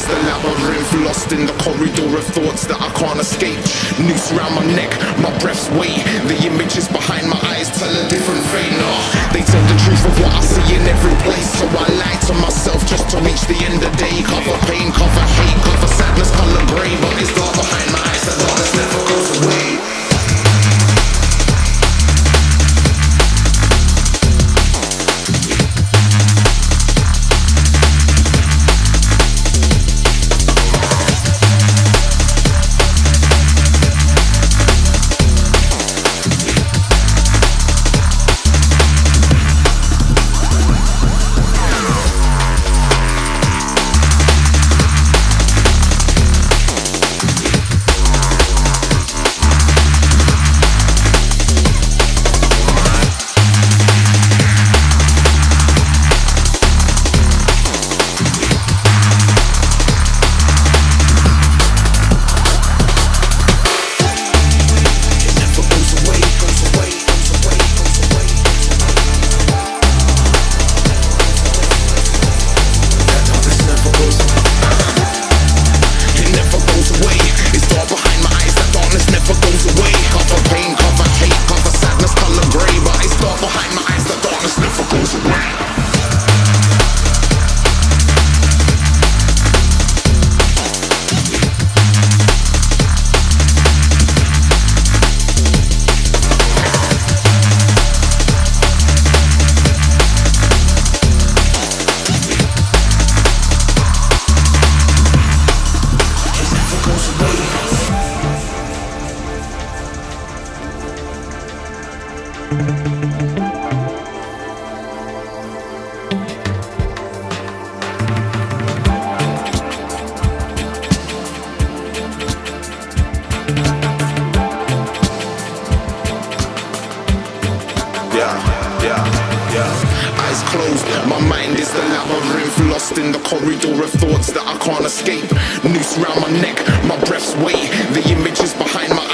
Is the labyrinth, lost in the corridor of thoughts that I can't escape. Noose around my neck, my breath's weight. The images behind my eyes tell a different fate. Nah, they tell the truth of what I see in every place. So I lie to myself just to reach the end of day. Cover pain, cover hate, cover sadness, color grey. But it's behind that I can't escape. Noose round my neck, my breath's weight. The images behind my